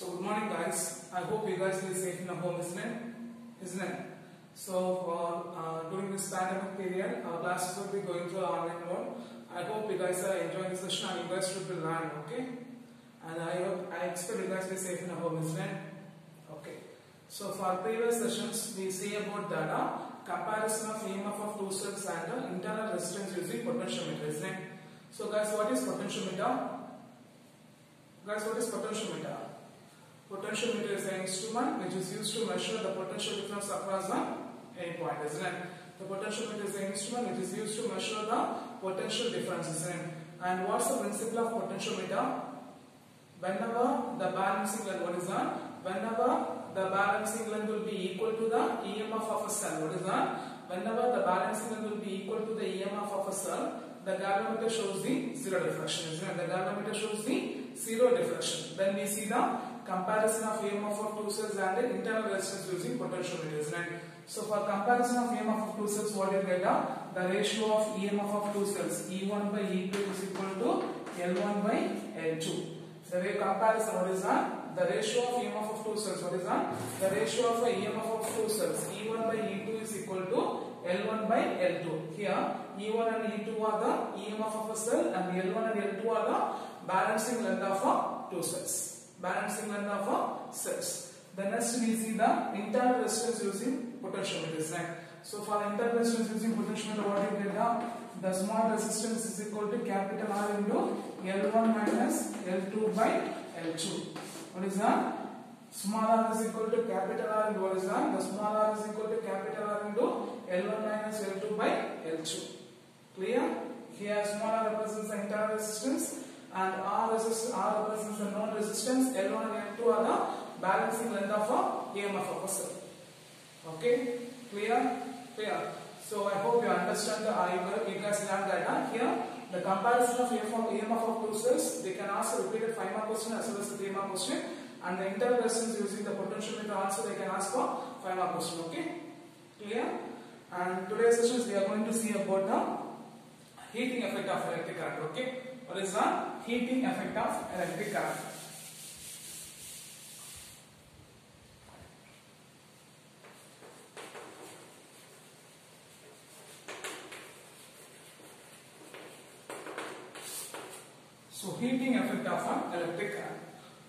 So good morning guys. I hope you guys will safe in the home, isn't it? Isn't it? So for uh, during this pandemic period, our classes will be going through online mode. I hope you guys are enjoying the session and you guys should be learning, okay? And I hope I expect you guys to be safe in the home, isn't it? Okay. So for previous sessions, we see about data comparison of EMF of two cells and internal resistance using potentiometer, isn't it? So guys, what is potentiometer? Guys, what is potentiometer? Potentiometer is an instrument which is used to measure the potential difference across the any point, isn't it? The potentiometer is an instrument which is used to measure the potential difference, isn't it? And what's the principle of potentiometer? Whenever the balancing length, what is that? Whenever the balancing length will be equal to the EMF of a cell, what is that? Whenever the balancing length will be equal to the EMF of a cell, the galvanometer shows the zero deflection, isn't it? The galvanometer shows the zero deflection. Then we see the comparison of EMF of two cells and the internal resistance using potentiometer, isn't? So for comparison of EMF of two cells, what you get out? The ratio of EMF of two cells, E1 by E2 is equal to L1 by L2. The way comparison, what is that? The ratio of EMF of two cells, what is that? The ratio of EMF of two cells, E1 by E2 is equal to L1 by L2. Here, E1 and E2 are the EMF of a cell and L1 and L2 are the balancing length of a two cells. Balancing length of uh, a cells. The next we see the internal resistance using potentiometers, right? So for internal resistance using potentiometer, what you get now? The small resistance is equal to capital R into L1 minus L2 by L2. What is that? Small r is equal to capital R into what is that? The small r is equal to capital R into L1 minus L2 by L2. Clear? Here small r represents the internal resistance and R, resist, R represents the known resistance. L1 and L2 are the balancing length of a EMF of a cell. Okay? Clear? Clear. So I hope you understand the uh, you guys learned that uh, here the comparison of EMF of two cells they can ask a repeated 5 mark question as well as a 3 mark question and the internal resistance using the potential potentiometer also they can ask for 5 mark question okay clear and today's sessions we are going to see about the heating effect of electric current okay what is the heating effect of electric current So heating effect of an electric current.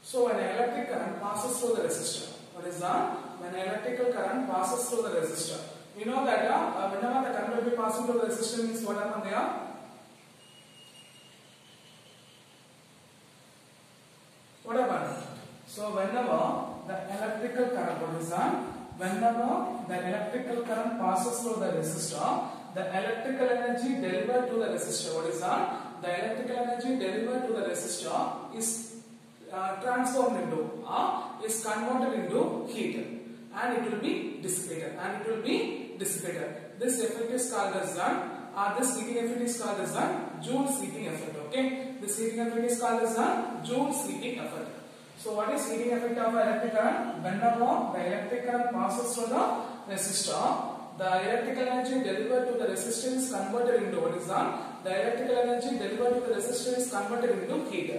So when electric current passes through the resistor, what is that? When electrical current passes through the resistor, we know that uh, whenever the current will be passing through the resistor means what happen there? What happened? So whenever the electrical current, what is that? Whenever the electrical current passes through the resistor, the electrical energy delivered to the resistor, what is that? the electrical energy delivered to the resistor is uh, transformed into uh, is converted into heat. And it will be dissipated. And it will be dissipated. This effect is called as the uh, this heating effect is called as the Joule's heating effect okay? This heating effect is called as the Joule's heating effect so what is heating effect of electric current whenever the electric current passes through the resistor the electrical energy delivered to the resistor is converted into what is? The electrical energy delivered to the resistor is converted into heat.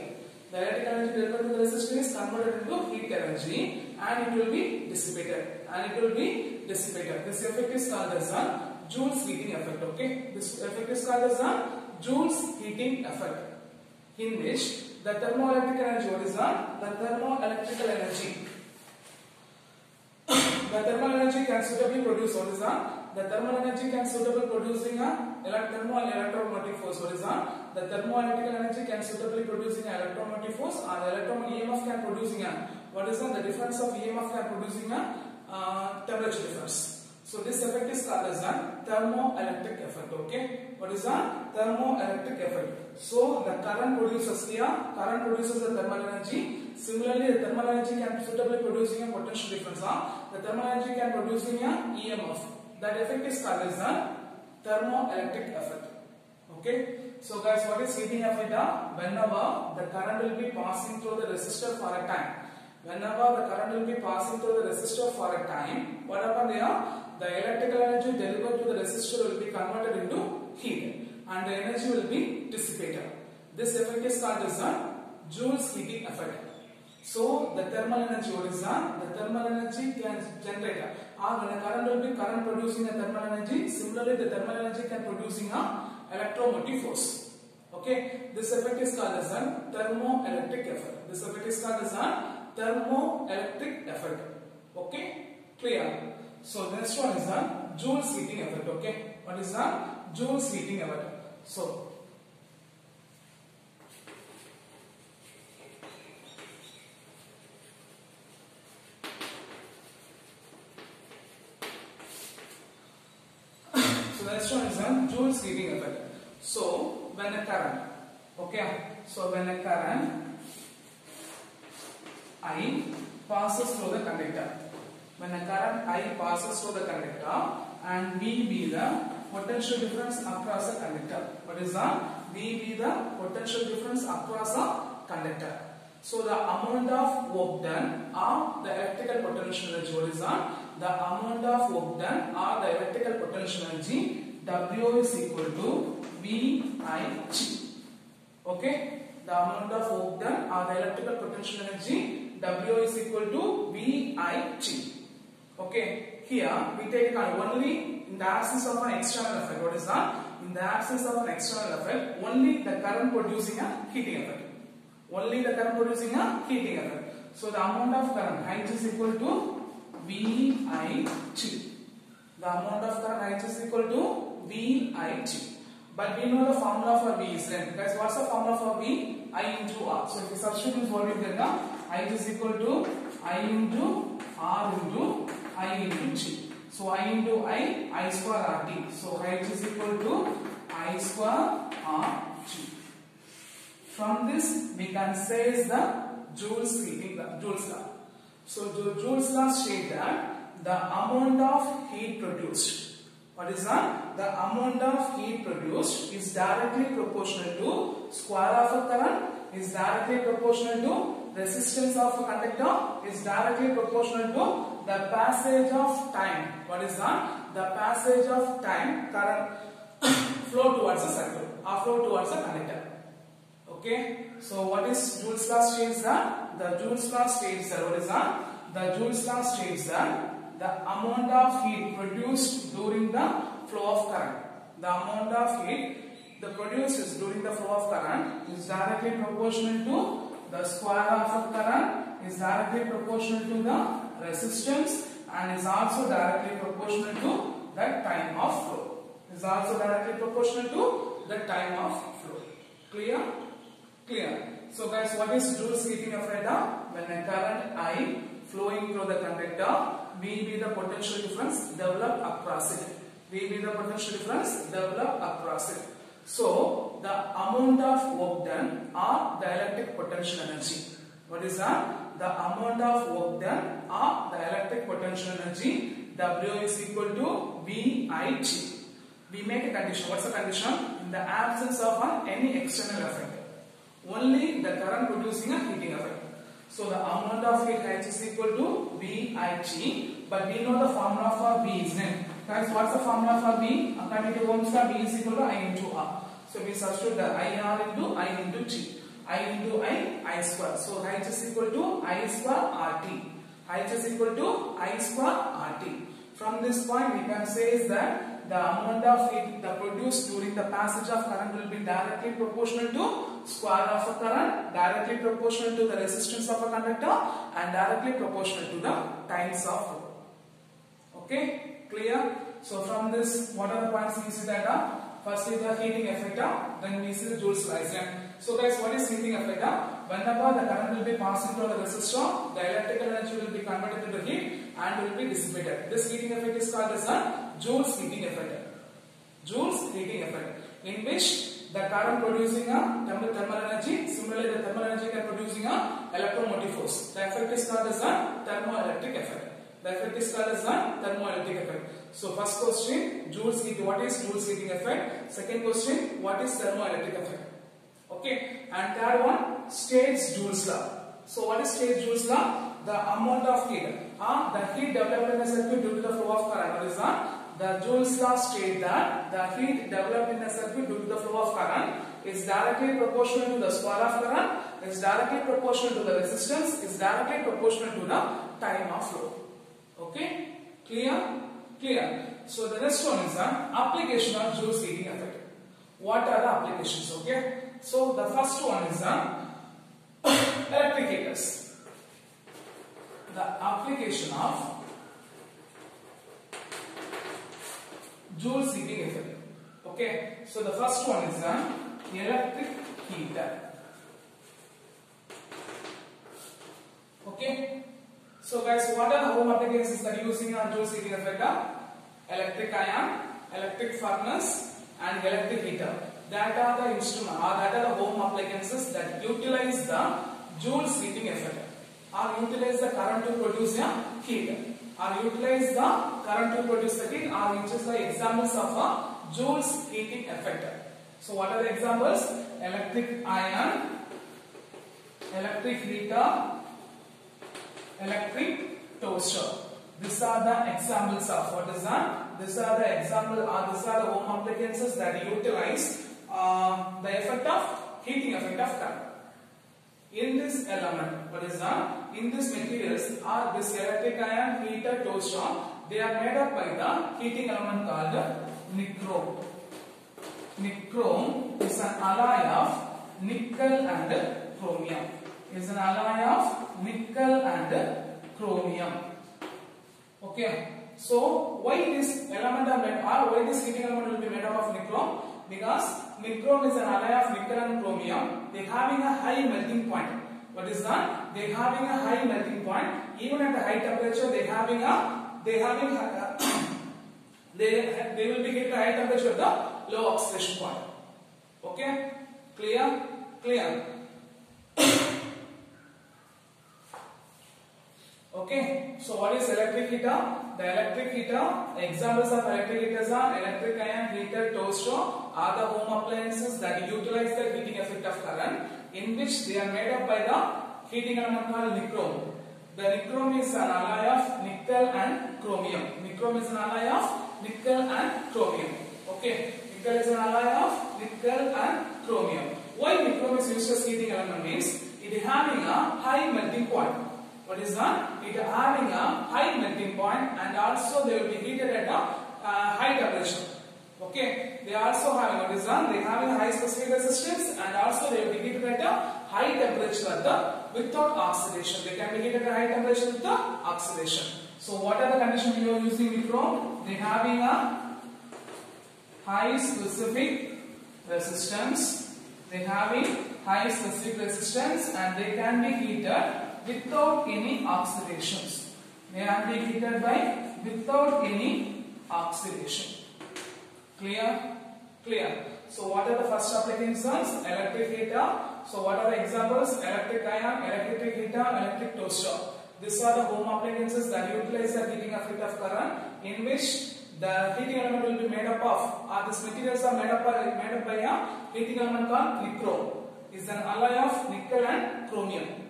The electrical energy delivered to the resistor is converted into heat energy and it will be dissipated. And it will be dissipated. This effect is called as a Joule's heating effect. Okay, this effect is called as Joule's heating effect. In which the thermoelectric energy, what is that? The thermoelectrical energy the thermal energy can suitably produce what is that? The thermal energy can suitably producing a thermal and force. What is that? The thermoelectrical energy can suitably producing an electromotive force and the electron EMF can producing a what is that? The difference of EMF can producing a uh, temperature difference. So this effect is called as a thermoelectric effect. Okay, what is that? Thermoelectric effect. So the current produces here, current produces the thermal energy. Similarly, the thermal energy can suitably producing a potential difference. Huh? The thermal energy can producing a EMF. That effect is called as a thermoelectric effect. Okay. So guys, what is heating effect? Whenever the current will be passing through the resistor for a time. Whenever the current will be passing through the resistor for a time, what happen there? The electrical energy delivered to the resistor will be converted into heat and the energy will be dissipated. This effect is called as a Joule's heating effect. So the thermal energy what is that? The thermal energy can generate or when a current will be current producing a thermal energy, similarly the thermal energy can producing a electromotive force. Okay, this effect is called as a thermoelectric effect. This effect is called as a thermoelectric effect. Okay, clear. So the next one is the Joule's heating effect. Okay, what is the Joule's heating effect? So So the next one is a Joule's heating effect. So when a current, okay, so when a current I passes through the conductor, when a current I passes through the conductor and V be the potential difference across the conductor. What is that? V be the potential difference across the conductor. So the amount of work done or the electrical potential energy what is that? The amount of work done or the electrical potential energy W is equal to VIG. Okay? The amount of work done or the electrical potential energy W is equal to VIG. Okay? Here we take on only in the absence of an external effect. What is that? In the absence of an external effect, only the current producing a heating effect. Only the current producing a heating effect. So the amount of current H is equal to VIT. The amount of current H is equal to VIT. But we know the formula for V is length. Guys, what's the formula for V? I into R. So if you substitute you get now, I is equal to I into R into I into G. So I into I, I square RT. So H is equal to I square RT. From this, we can say is the Joule's heating Joule's law. So Joule's law states that the amount of heat produced, what is that? The amount of heat produced is directly proportional to square of a current, is directly proportional to resistance of a conductor, is directly proportional to the passage of time. What is that? The passage of time current flow towards the circle or flow towards the conductor. Okay, so what is Joule's law states that? The Joule's law states that what is that? The Joule's law states that the amount of heat produced during the flow of current, the amount of heat the produces during the flow of current is directly proportional to the square of a current is directly proportional to the resistance and is also directly proportional to the time of flow. Is also directly proportional to the time of flow. Clear? Clear. So guys, what is Joule's heating effect? When a current I flowing through the conductor, V be the potential difference develop across it. V be the potential difference develop across it. So the amount of work done or the electric potential energy. What is that? The amount of work done or the electric potential energy W is equal to VIG. We make a condition. What's the condition? In the absence of an, any external effect only the current producing a heating effect. So the amount of heat H is equal to VIG, but we know the formula for V is name. Guys, what's the formula for V? According to Ohm's law, V is equal to I into R. So we substitute the IR into I into G. I into I, I square. So H is equal to I square RT. H is equal to I square RT. From this point, we can say is that the amount of heat that produced during the passage of current will be directly proportional to square of a current, directly proportional to the resistance of a conductor and directly proportional to the times of. Okay, clear? So from this, what are the points we see that? Uh, first is the heating effect, then we see the Joule's law. So guys, what is heating effect? Whenever the current will be passing through the resistor, the electrical energy will be converted into heat and will be dissipated. This heating effect is called as the Joule's heating effect. Joule's heating effect, in which the current producing a thermal, thermal energy, similarly the thermal energy can producing a electromotive force. The effect is called as a thermoelectric effect. The effect is called as a thermoelectric effect. So first question, Joule's heat, what is Joule's heating effect? Second question, what is thermoelectric effect? Okay, and third one, States Joule's law. So what is States Joule's law? The amount of heat. Uh, the heat developed in a circuit due to the flow of current. What is that? The Joule's law states that the heat developed in a circuit due to the flow of current is directly proportional to the square of current, is directly proportional to the resistance, is directly proportional to the time of flow. Okay? Clear? Clear. So the next one is the application of Joule's heating effect. What are the applications? Okay? So the first one is um, the electric heaters. The application of Joule's heating effect. Okay? So the first one is the electric heater. Okay? So guys, what are the home applications that using a Joule's heating effect? Um, electric iron, electric furnace, and electric heater. That are the instrument, or that are the home appliances that utilize the joule heating effect, or utilize the current to produce a heat, or utilize the current to produce the heat, or which is the examples of a Joule's heating effect. So what are the examples? Electric iron, electric heater, electric toaster. These are the examples of what is that? These are the example or these are the home appliances that utilize uh, the effect of heating effect of current. In this element, what is that? In this materials are this electric iron, heater, toaster. They are made up by the heating element called nichrome. Nichrome is an alloy of nickel and chromium. Is an alloy of nickel and chromium. Okay. So why this element are or why this heating element will be made up of nichrome? Because nichrome is an alloy of nickel and chromium. They having a high melting point. What is that? They having a high melting point. Even at the high temperature, they having a they having a, uh, they they will be getting a high temperature at the low oxidation point. Okay? Clear? Clear? Okay, so what is electric heater? The electric heater, examples of electric heaters are electric iron heater, toaster are the home appliances that utilize the heating effect of current in which they are made up by the heating element called nichrome. The nichrome is an alloy of nickel and chromium. Nichrome is an alloy of nickel and chromium. Okay, nickel is an alloy of nickel and chromium. Why nichrome is used as heating element means it having a high melting point. What is that? It having a high melting point and also they will be heated at a uh, high temperature. Okay, they also having what is that? They having a high specific resistance and also they will be heated at a high temperature at the without oxidation. They can be heated at a high temperature with the oxidation. So what are the conditions you are using it from? They having a high specific resistance. They having high specific resistance and they can be heated without any oxidations. They are being heated by without any oxidation. Clear? Clear. So what are the first applications? Electric heater. So what are the examples? Electric iron, electric heater, electric toaster. These are the home appliances that utilize the heating effect of current in which the heating element will be made up of or these materials are made up by, made up by a heating element called nichrome. Is an alloy of nickel and chromium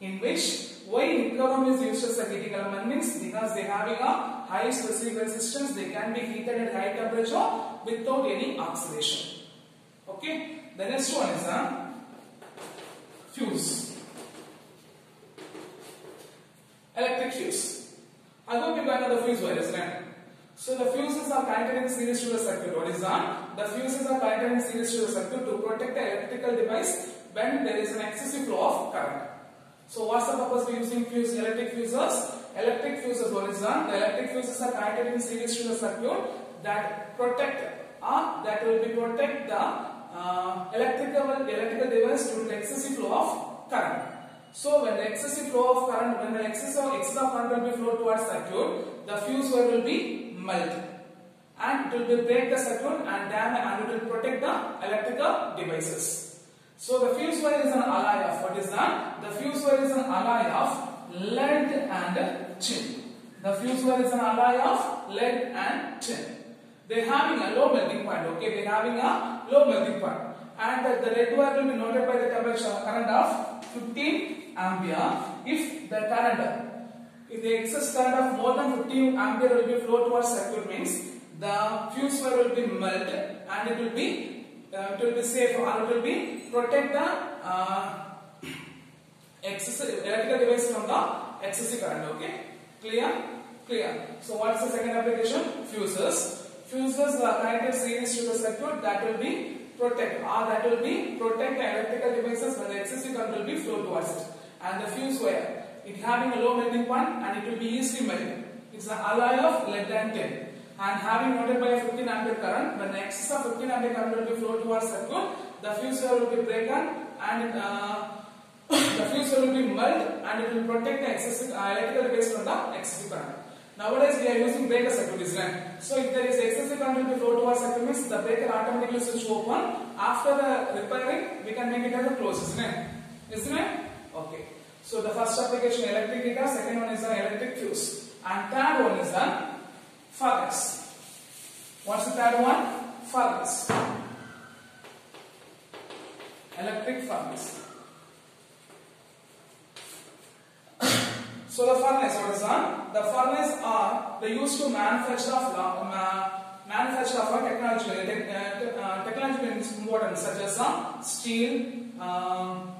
in which why nichrome is used as a heating element means because they having a high specific resistance they can be heated at high temperature without any oxidation. Okay? The next one is a fuse electric fuse i hope you got another fuse wires right so the fuses are connected in series to the circuit. What is that? The fuses are connected in series to the circuit to protect the electrical device when there is an excessive flow of current so what's the purpose of using fuse electric fuses? Electric fuses, what is done? The electric fuses are connected in series to the circuit that protect uh, that will be protect the uh, electrical electrical device to the excessive flow of current. So when the excessive flow of current, when the excessive excess of current will be flow towards the circuit, the fuse wire will be melted and it will break the circuit and damage and it will protect the electrical devices. So the fuse wire is an alloy of what is that? The fuse wire is an alloy of lead and tin. The fuse wire is an alloy of lead and tin. They're having a low melting point. Okay, they're having a low melting point. And the red wire will be noted by the temperature current of 15 ampere. If the current, if the excess current of more than 15 ampere will be flow towards circuit means the fuse wire will be melted and it will be uh, it will be safe or it will be protect the uh, excessive electrical device from the excessive current. Okay, clear? Clear. So what's the second application? Fuses. Fuses are connected series to the circuit that will be protect or that will be protect the electrical devices when the excessive current will be flow towards it. And the fuse wire, it having a low melting point and it will be easily melted. It's an alloy of lead and tin and having noted by a 15 ampere current, when the excess of 15 ampere current will be flow towards circuit, the fuse wire will be broken and uh, the fuse wire will be melted and it will protect the excessive uh, electrical device from the excessive current. Nowadays we are using breaker circuit design. So if there is excessive current will be flow towards circuit means the breaker automatically switch open. After the repairing we can make it as a close, isn't it? Isn't it? Okay. So the first application electric heater, second one is an electric fuse, and third one is the furnace. What's the third one? Furnace. Electric furnace. so the furnace, what is that? The furnace are they used to manufacture of uh, manufacture of a technology, uh, uh, technology is important such as uh, steel, um,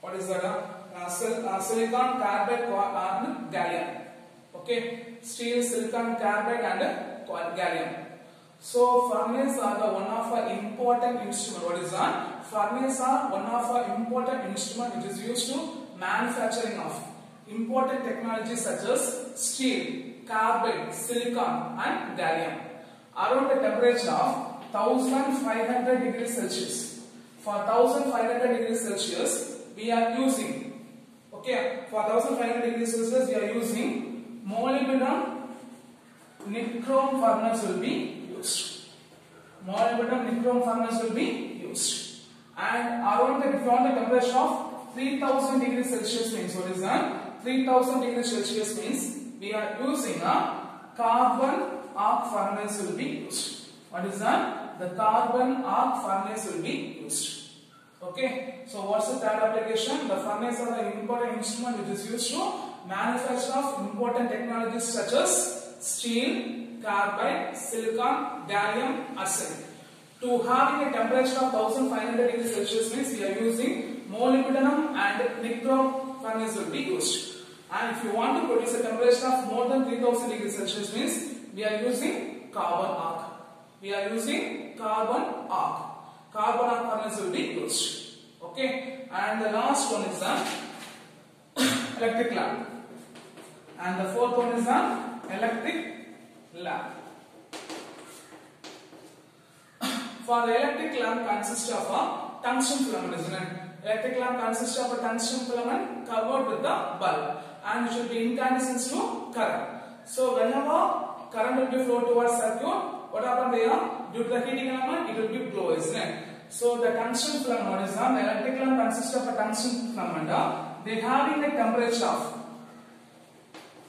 what is that? Uh, sil uh, silicon, carbide, and gallium. Okay, steel, silicon, carbide, and gallium. So furnace are the one of the important instrument. What is that? Furnace are one of the important instrument which is used to manufacturing of important technologies such as steel, carbide, silicon, and gallium. Around the temperature of 1500 degrees Celsius. For 1500 degrees Celsius, we are using, okay, for 1500 degrees Celsius, we are using molybdenum nichrome furnace will be used. Molybdenum nichrome furnace will be used. And around the, beyond the temperature of 3000 degrees Celsius means what is that? 3000 degrees Celsius means we are using a carbon arc furnace will be used. What is that? The carbon arc furnace will be used. Okay. So what's the third application? The furnace are the important instrument which is used to manufacture of important technologies such as steel, carbide, silicon, gallium, arsenic. To having a temperature of 1500 degrees Celsius means we are using molybdenum and nichrome furnace will be used. And if you want to produce a temperature of more than 3000 degrees Celsius means we are using carbon arc. We are using carbon arc. Carbon arc furnace will be used. Okay. And the last one is the electric lamp. And the fourth one is the electric lamp. For the electric lamp consists of a tungsten filament, isn't it? Electric lamp consists of a tungsten filament covered with the bulb and it should be incandescent to current. So whenever current will be flow towards circuit, what happen there? Due to the heating element, it will be glow, isn't it? So the tungsten filament, is? The electric lamp consists of a tungsten filament. They having a temperature of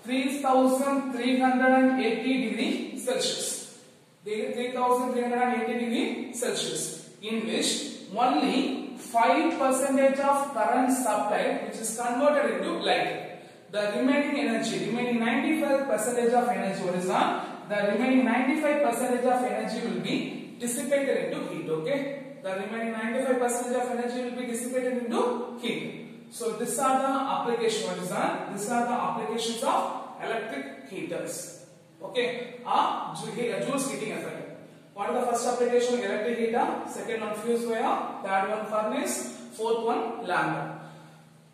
3380 degree Celsius. 3380 degree Celsius in which only 5 percentage of current supplied which is converted into light. The remaining energy, remaining 95 percentage of energy, what is that? The remaining 95 percentage of energy will be dissipated into heat, okay? The remaining 95 percentage of energy will be dissipated into heat. So these are the application, what is that? These are the applications of electric heaters. Okay, a Joule's heating effect. What is the first application? Electric heater. Second one fuse wire. Third one furnace. Fourth one lamp.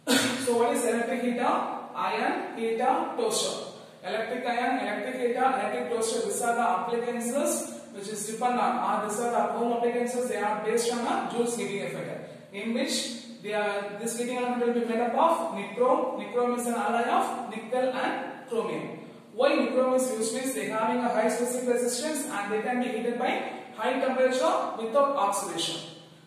so what is electric heater? Iron heater toaster. Electric iron, electric heater, electric toaster. These are the appliances which is depend on. Ah, or these are the home appliances. They are based on a Joule's heating effect. In which they are, this heating element will be made up of nichrome. Nichrome is an alloy of nickel and chromium. Why nichrome is used means they having a high specific resistance and they can be heated by high temperature without oxidation.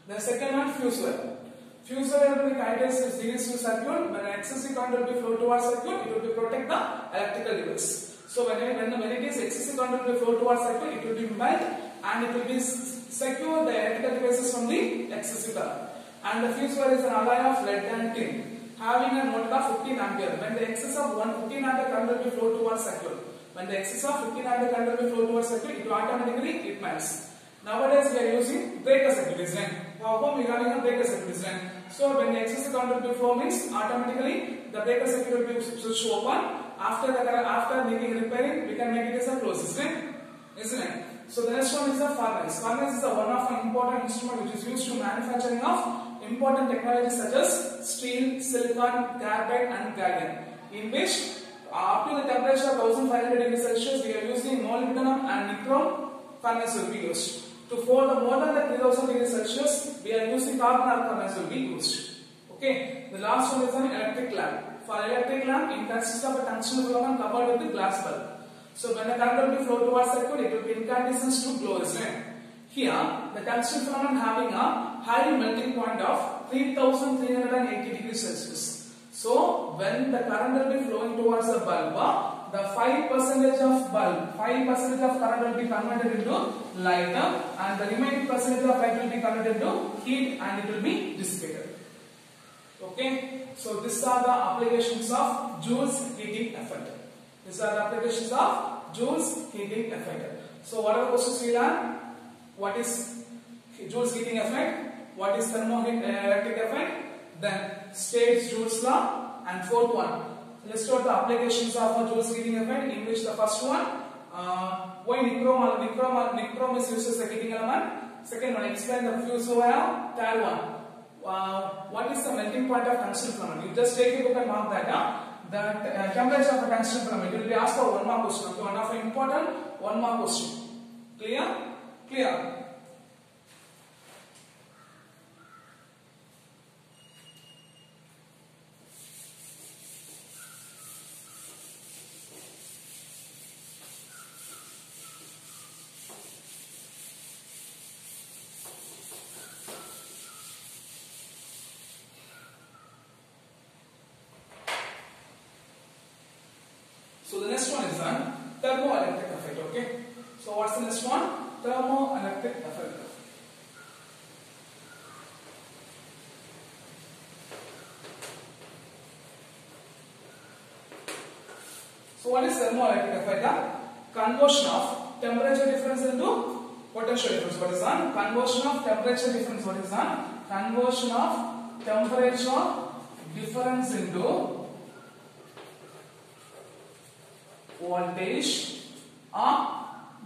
The second one fuse wire. Fuse wire will be connected to series to circuit. When excessive current will be flow towards circuit, it will be protect the electrical device. So when when, when it is excessive current will flow towards circuit, it will be melt and it will be secure the electrical devices from the excessive current. And the fuse wire is an alloy of lead and tin having a voltage of 15 ampere. When the excess of 115 ampere current will be flow towards circuit. When the excess of 15 ampere current will be flow towards circuit, it automatically it melts. Nowadays we are using breaker circuit, it? How come we are running a breaker circuit, isn't? So when the excess current will be flow means automatically the breaker circuit will be switched open. After the after making repairing, we can make it as a close, isn't it? Isn't it? So the next one is the furnace. Furnace is the one of an important instrument which is used to manufacturing of important technologies such as steel, silicon, carbide and gallium. In which up to the temperature of 1500 degrees Celsius, we are using molybdenum and nichrome furnace will be used. To for the more than the 3000 degrees Celsius, we are using carbon arc furnace will be used. Okay. The last one is an electric lamp. For electric lamp, it consists of a tungsten filament covered with the glass bulb. So when the current will be flow towards circuit, it will be incandescent to glow? Here, the tungsten filament having a high melting point of 3380 degrees Celsius. So when the current will be flowing towards the bulb, uh, the 5 percentage of bulb, 5 percentage of current will be converted into light uh, and the remaining percentage of light will be converted into heat and it will be dissipated. Okay, so these are the applications of Joule's heating effect. These are the applications of Joule's heating effect. So what are the questions we learn? What is Joule's heating effect? What is thermoelectric effect? Then states Joule's law and fourth one. Let's start the applications of Joule's heating effect. In which the first one, uh, why nichrome, nichrome, nichrome is used as a heating element. Second one, explain the fuse oil. Third one, uh, what is the melting point of tungsten filament? You just take a look and mark that down. That uh, temperature of a tungsten filament. You will be asked for one more question. Okay, one of important, one more question. Clear? Clear. So the next one is done. Thermoelectric effect. Okay. So what's the next one? Thermoelectric effect. So what is thermoelectric effect? Conversion of temperature difference into potential difference. What is that? Conversion of temperature difference. What is that? Conversion of temperature difference into voltage or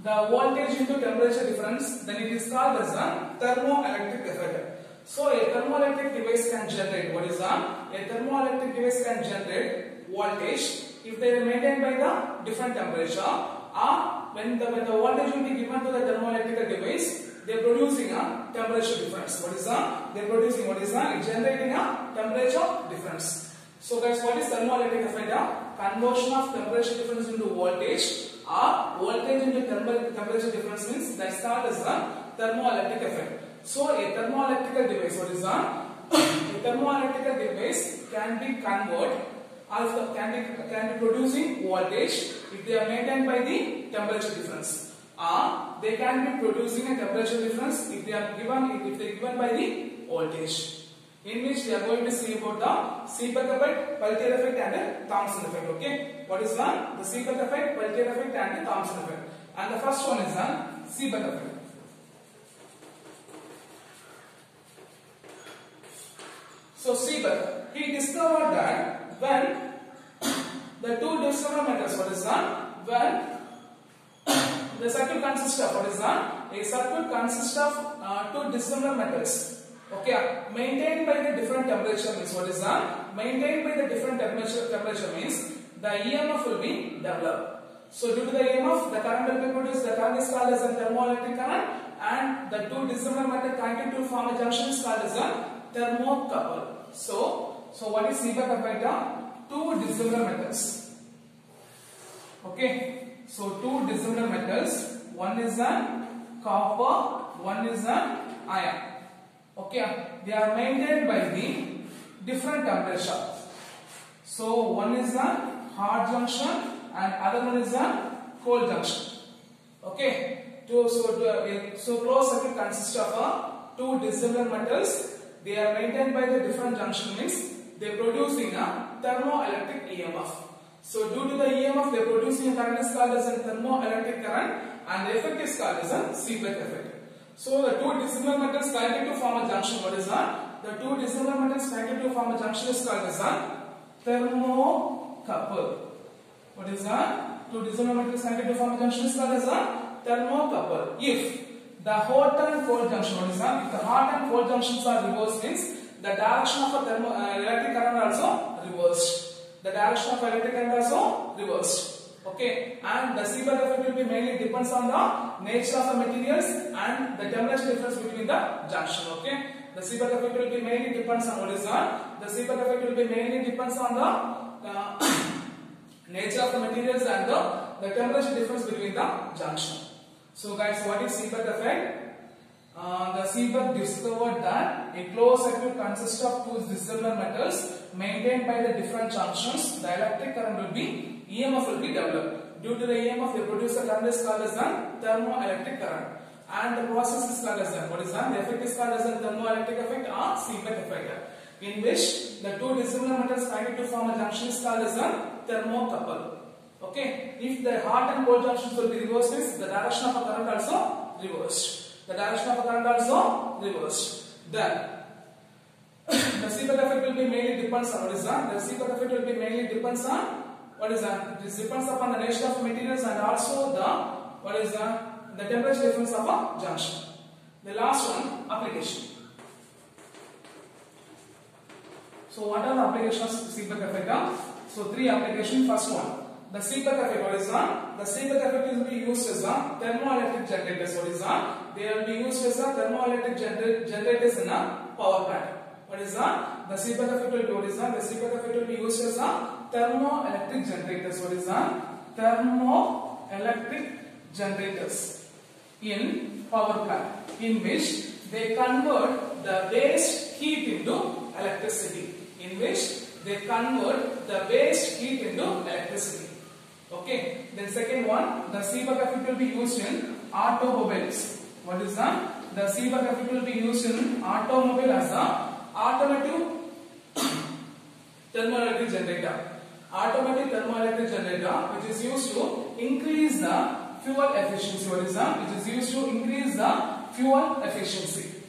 the voltage into temperature difference then it is called as a thermoelectric effect. So a thermoelectric device can generate what is that? A thermoelectric device can generate voltage if they are maintained by the different temperature or when the, when the voltage will be given to the thermoelectric device they are producing a temperature difference. What is that? They are producing what is that? Generating a temperature difference. So guys what is thermoelectric effect? conversion of temperature difference into voltage or voltage into temperature difference means that's called the thermoelectric effect. So a thermoelectrical device, what is that? a thermoelectrical device can be converted also can be, can be producing voltage if they are maintained by the temperature difference. Or they can be producing a temperature difference if they are given if they are given by the voltage in which we are going to see about the Seebeck effect, Peltier effect and the Thomson effect. Okay, what is one? The Seebeck effect, Peltier effect and the Thomson effect. And the first one is the Seebeck effect. So Seebeck, he discovered that when the two dissimilar metals, what is that? When the circuit consists of what is that? A circuit consists of uh, two dissimilar metals. Okay, uh, maintained by the different temperature means what is that? Maintained by the different temperature, temperature means the EMF will be developed. So due to the EMF, the current will be produced. The current is called as a thermoelectric current, and the two dissimilar metals connected to form a junction is called as a thermocouple. So, so what is Seebeck effect? Two dissimilar metals. Okay, so two dissimilar metals. One is a copper, one is an iron. Okay, they are maintained by the different temperature. So one is the hot junction and other one is the cold junction. Okay, to, so to, so closed circuit consists of uh, two dissimilar metals. They are maintained by the different junction means they are producing a thermoelectric EMF. So due to the EMF they are producing a current is called as a thermoelectric current and the effect is called as a Seebeck effect. So the two dissimilar metals connected to form a junction. What is that? The two dissimilar metals connected to form a junction is called as a thermocouple. What is that? Two dissimilar metals connected to form a junction is called as a thermocouple. If the hot and cold junction, what is that? If the hot and cold junctions are reversed, means the direction of a thermo, uh, electric current also reversed. The direction of electric current also reversed. Okay, and the Seebeck effect will be mainly depends on the nature of the materials and the temperature difference between the junction. Okay, the Seebeck effect will be mainly depends on what is that? The Seebeck effect will be mainly depends on the uh, nature of the materials and the, the temperature difference between the junction. So guys, what is Seebeck effect? Uh, the Seebeck discovered that a closed circuit consists of two dissimilar metals maintained by the different junctions. The electric current will be EMF will be developed. Due to the EMF, they produce a current is called as the thermoelectric current. And the process is called as the, what is that? The effect is called as the thermoelectric effect or Seebeck effect. In which the two dissimilar metals connected to form a junction is called as a thermocouple. Okay, if the hot and cold junctions will be reversed, the direction of a current also reversed. The direction of a current also reversed. Then the Seebeck effect will be mainly depends on what is that? The Seebeck effect will be mainly depends on what is that? This depends upon the nature of materials and also the what is that? The temperature difference of a junction. The last one, application. So what are the applications of Seebeck effect? So three applications. First one, the Seebeck effect. What is that? The Seebeck effect will be used as a thermoelectric generators. What is that? They will be used as a thermoelectric gener generators in a power plant. What is that? The Seebeck effect will be what is that? The Seebeck effect will be used as a thermoelectric generators. What is that? Thermoelectric generators in power plant in which they convert the waste heat into electricity. In which they convert the waste heat into electricity. Okay. Then second one, the Seebeck effect will be used in automobiles. What is that? The Seebeck effect will be used in automobile as a automotive thermoelectric generator. Automatic thermoelectric generator which is used to increase the fuel efficiency. What is that? Which is used to increase the fuel efficiency.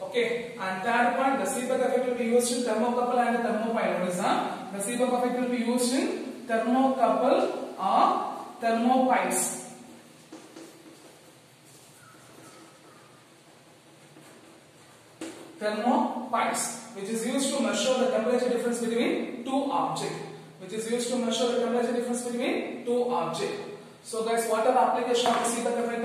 Okay. And third point, the Seebeck effect will be used in thermocouple and thermopile. What is that? The Seebeck effect will be used in thermocouple or thermopiles. Thermopiles, which is used to measure the temperature difference between two objects. Which is used to measure the temperature difference between two objects. So guys, what are the application of the Seebeck effect?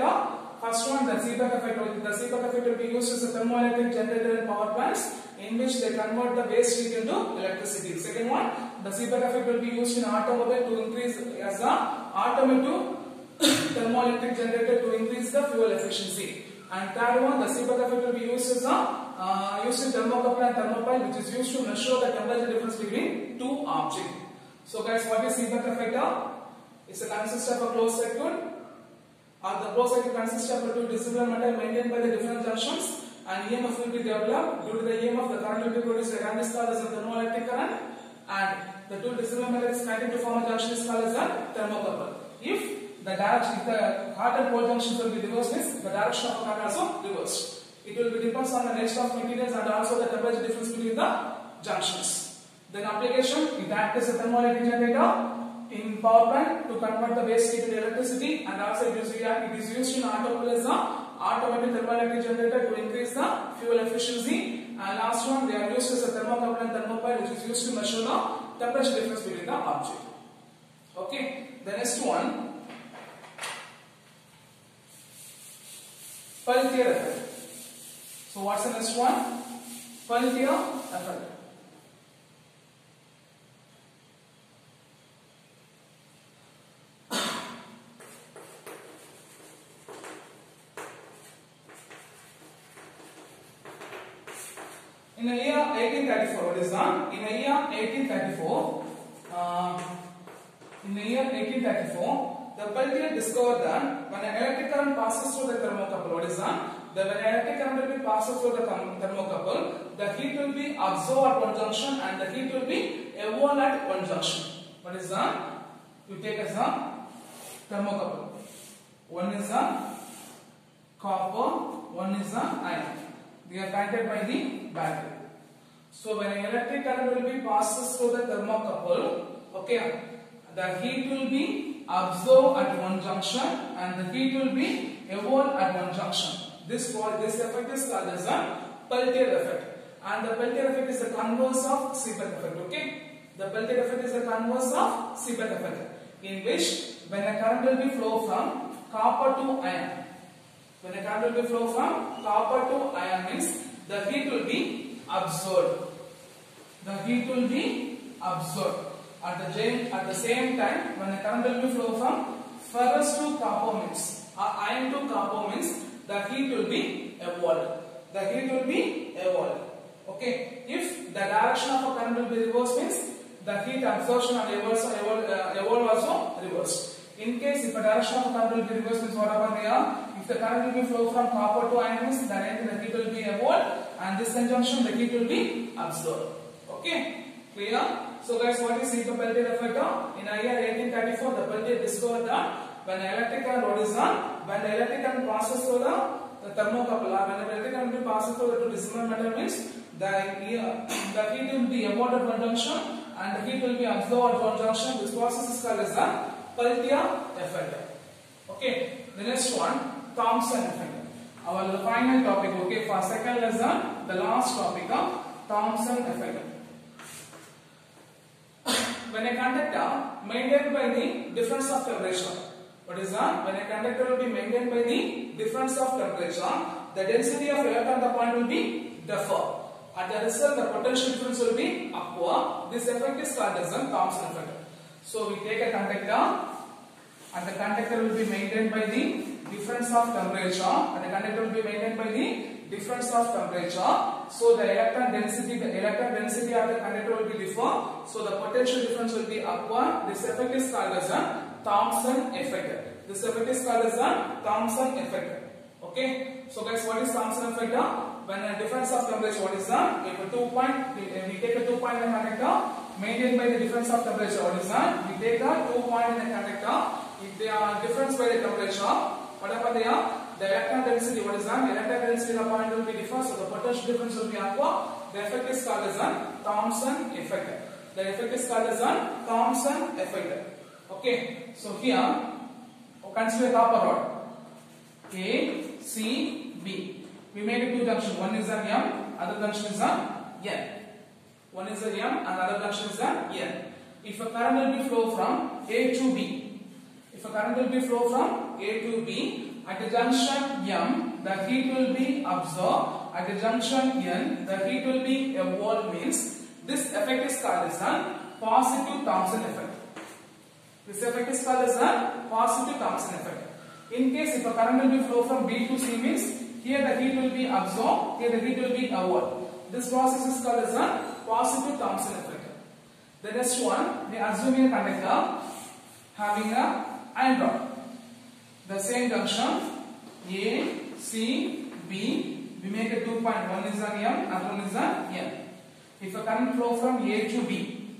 First one, the Seebeck effect. The Seebeck effect will be used as a thermoelectric generator in power plants in which they convert the waste heat into electricity. Second one, the Seebeck effect will be used in automobile to increase as a automotive thermoelectric generator to increase the fuel efficiency. And third one, the Seebeck effect will be used as a uh, used in thermocouple and thermopile, which is used to measure the temperature difference between two objects. So guys, what is Seebeck effect? It's a of a closed circuit. Or the closed circuit consists of two dissimilar metal maintained by the different junctions and EMF will be developed. Due to the EMF, the current will be produced. The current is called as a thermoelectric current and the two dissimilar metals connected to form a junction is called as a thermocouple. If the direction, if the hot and cold junctions will be reversed, means the direction of the current also reversed. It will be depends on the nature of materials and also the temperature difference between the junctions. Then application, it acts as a thermoelectric generator in power plant to convert the waste heat into electricity and also it is, it is used in automobile as a automatic thermoelectric generator to increase the fuel efficiency and last one they are used as a thermocouple and thermopile which is used to measure the temperature difference between the object. Okay, the next one Peltier effect. So what's the next one? Peltier effect. In the year 1834, what is that? In the year 1834, uh, in the year 1834, the Peltier discovered that when an electric current passes through the thermocouple, what is that? The when electric current will be passes through the thermocouple, the heat will be absorbed at one junction and the heat will be evolved at one junction. What is that? You take as a thermocouple. One is a copper one is the iron. They are connected by the battery. So when an electric current will be passes through the thermocouple, okay, the heat will be absorbed at one junction and the heat will be evolved at one junction. This this effect is called as a Peltier effect, and the Peltier effect is the converse of Seebeck effect. Okay, the Peltier effect is the converse of Seebeck effect, in which when a current will be flow from copper to iron, when a current will be flow from copper to iron means the heat will be absorbed. The heat will be absorbed. At the, at the same time, when the current will be flow from ferrous to copper means, or iron to copper means, the heat will be evolved. The heat will be evolved. Okay. If the direction of a current will be reversed means, the heat absorption and evolve, evolve, uh, evolve also reversed. In case if a direction of a current will be reversed means what happen here? The current will be flow from copper to iron means, the heat will be evolved and this conjunction the heat will be absorbed. Okay. Clear? So guys, what is Seebeck Peltier effect? In year 1834, the Peltier discovered that when the electric current is on, when the electric current passes through the, the thermocouple, when the electric current passes through the two dissimilar metal means the, the heat will be evolved at one junction and the heat will be absorbed at one junction. This process is called as the Peltier effect. Okay. The next one, Thomson effect. Our final topic. Okay, for second lesson, the last topic of Thomson effect when a conductor maintained by the difference of temperature. What is that? When a conductor will be maintained by the difference of temperature, the density of electron at the point will be differ. At the result, the potential difference will be upward. This effect is called as a Thomson effect. So we take a conductor and the conductor will be maintained by the difference of temperature and the conductor will be maintained by the difference of temperature. So the electron density, the electron density of the conductor will be different. So the potential difference will be upward. This effect is called as a Thomson effect. This effect is called as a Thomson effect. Okay. So guys, what is Thomson effect? When a difference of temperature, what is that? If a two point, uh, we take a two point in the conductor maintained by the difference of temperature. What is that? We take a two point in the conductor. If they are difference by the temperature, whatever they are, the electron density, what is that? The electron density of the point will be different, so the potential difference will be upward. The effect is called as a Thomson effect. The effect is called as a Thomson effect. Okay, so here, oh, consider a copper rod. A, C, B. We made two junction. One is an M, other junction is an N. One is a M, and other junction is an N. If a current will be flow from A to B, if a current will be flow from A to B, at the junction M, the heat will be absorbed. At the junction N, the heat will be evolved means this effect is called as a positive Thomson effect. This effect is called as a positive Thomson effect. In case if a current will be flow from B to C means here the heat will be absorbed, here the heat will be evolved. This process is called as a positive Thomson effect. The next one, we assuming a conductor having a iron rod. The same junction A, C, B, we make a two point, one is an M, other one is an N. If a current flow from A to B,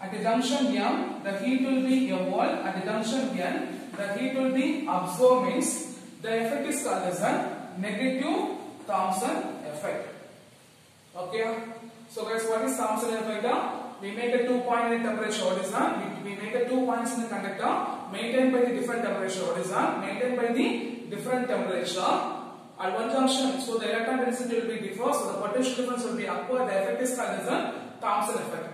at the junction M, the heat will be evolved. At the junction N, the heat will be absorbed. Means the effect is called as a negative Thomson effect. Okay. So guys, what is Thomson effect? We make a two point in temperature. What is that? We make a two points in the conductor maintained by the different temperature. What is that? Maintained by the different temperature at one junction. So the electron density will be different. So the potential difference will be upward. The effect is called as a Thomson effect.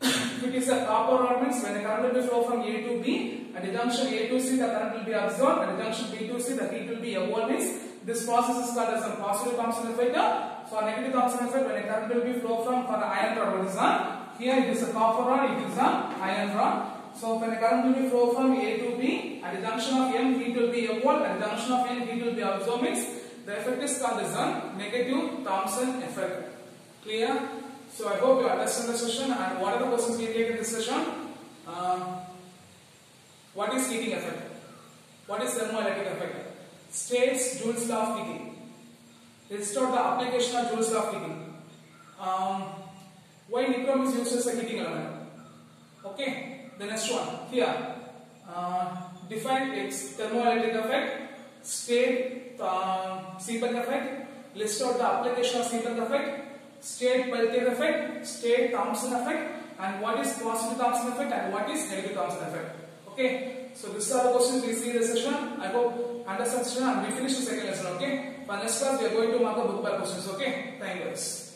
it is a copper rod means when the current will be flow from A to B, at the junction A to C the current will be absorbed. At the junction B to C the heat will be evolved. Means this process is called as a positive Thomson effect. For negative Thomson effect, when a current will be flow from for the iron rod, what is that? Here it is a copper rod, it is a iron rod. So when the current will flow from A to B, at the junction of M, heat will be evolved. At the junction of N, heat will be absorbed. Means the effect is called as a negative Thomson effect. Clear? So I hope you understand the session. And what are the questions we in this session? Uh, what is heating effect? What is thermoelectric effect? States Joule's law of heating. Let's start the application of Joule's law of heating. Um, why nichrome is used as a heating element? Okay, the next one here. Uh, define its thermoelectric effect, state uh, Seebeck effect, list out the application of Seebeck effect, state Peltier effect, state Thomson effect, and what is positive Thomson effect and what is negative Thomson effect. Okay, so these are the questions we see in the session. I hope understand session and we finish the second lesson. Okay, for next class we are going to mark up book by questions. Okay, thank you guys.